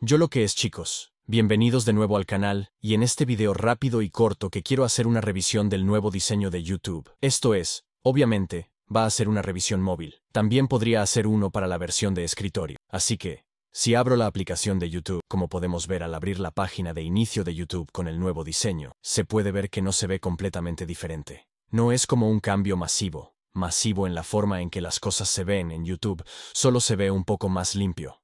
Yo lo que es chicos, bienvenidos de nuevo al canal, y en este video rápido y corto que quiero hacer una revisión del nuevo diseño de YouTube. Esto es, obviamente, va a ser una revisión móvil. También podría hacer uno para la versión de escritorio. Así que, si abro la aplicación de YouTube, como podemos ver al abrir la página de inicio de YouTube con el nuevo diseño, se puede ver que no se ve completamente diferente. No es como un cambio masivo, masivo en la forma en que las cosas se ven en YouTube, solo se ve un poco más limpio.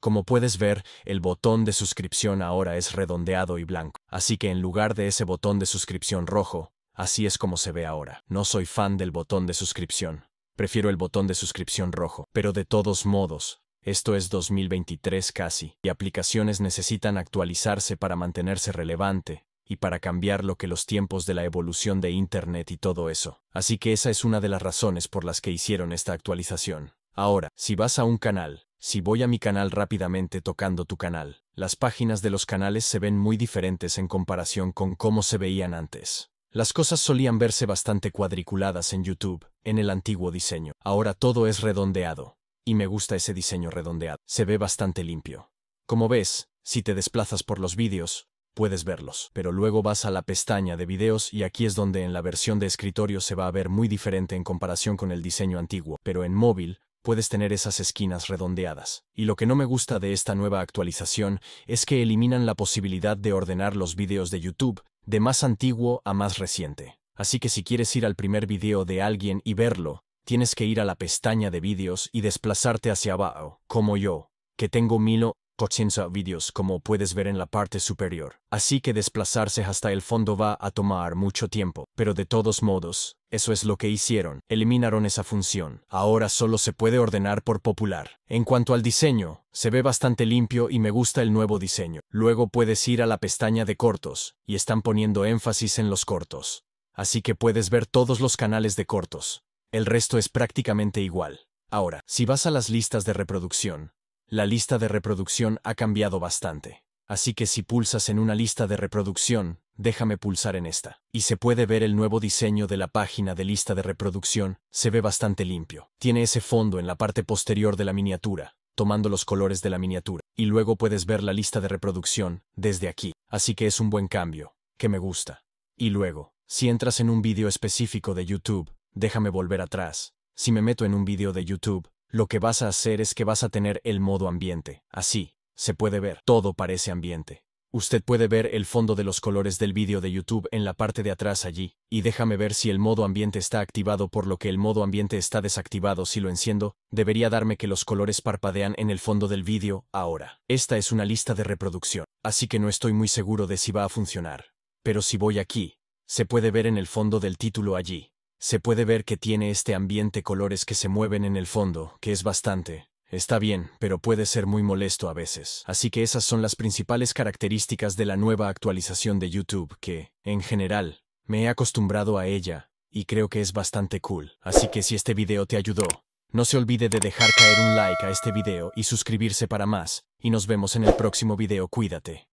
Como puedes ver, el botón de suscripción ahora es redondeado y blanco, así que en lugar de ese botón de suscripción rojo, así es como se ve ahora. No soy fan del botón de suscripción. Prefiero el botón de suscripción rojo, pero de todos modos, esto es 2023 casi, y aplicaciones necesitan actualizarse para mantenerse relevante, y para cambiar lo que los tiempos de la evolución de Internet y todo eso. Así que esa es una de las razones por las que hicieron esta actualización. Ahora, si vas a un canal, si voy a mi canal rápidamente tocando tu canal, las páginas de los canales se ven muy diferentes en comparación con cómo se veían antes. Las cosas solían verse bastante cuadriculadas en YouTube, en el antiguo diseño. Ahora todo es redondeado. Y me gusta ese diseño redondeado. Se ve bastante limpio. Como ves, si te desplazas por los vídeos, puedes verlos. Pero luego vas a la pestaña de videos y aquí es donde en la versión de escritorio se va a ver muy diferente en comparación con el diseño antiguo. Pero en móvil, puedes tener esas esquinas redondeadas. Y lo que no me gusta de esta nueva actualización es que eliminan la posibilidad de ordenar los vídeos de YouTube de más antiguo a más reciente. Así que si quieres ir al primer video de alguien y verlo, tienes que ir a la pestaña de vídeos y desplazarte hacia abajo, como yo, que tengo milo 80 vídeos como puedes ver en la parte superior. Así que desplazarse hasta el fondo va a tomar mucho tiempo, pero de todos modos, eso es lo que hicieron, eliminaron esa función. Ahora solo se puede ordenar por popular. En cuanto al diseño, se ve bastante limpio y me gusta el nuevo diseño. Luego puedes ir a la pestaña de cortos, y están poniendo énfasis en los cortos. Así que puedes ver todos los canales de cortos. El resto es prácticamente igual. Ahora, si vas a las listas de reproducción, la lista de reproducción ha cambiado bastante. Así que si pulsas en una lista de reproducción, déjame pulsar en esta. Y se puede ver el nuevo diseño de la página de lista de reproducción, se ve bastante limpio. Tiene ese fondo en la parte posterior de la miniatura, tomando los colores de la miniatura. Y luego puedes ver la lista de reproducción, desde aquí. Así que es un buen cambio, que me gusta. Y luego, si entras en un vídeo específico de YouTube, déjame volver atrás. Si me meto en un vídeo de YouTube, lo que vas a hacer es que vas a tener el modo ambiente. Así, se puede ver, todo parece ambiente. Usted puede ver el fondo de los colores del vídeo de YouTube en la parte de atrás allí, y déjame ver si el modo ambiente está activado por lo que el modo ambiente está desactivado si lo enciendo, debería darme que los colores parpadean en el fondo del vídeo ahora. Esta es una lista de reproducción, así que no estoy muy seguro de si va a funcionar. Pero si voy aquí, se puede ver en el fondo del título allí, se puede ver que tiene este ambiente colores que se mueven en el fondo, que es bastante. Está bien, pero puede ser muy molesto a veces. Así que esas son las principales características de la nueva actualización de YouTube que, en general, me he acostumbrado a ella, y creo que es bastante cool. Así que si este video te ayudó, no se olvide de dejar caer un like a este video y suscribirse para más, y nos vemos en el próximo video. Cuídate.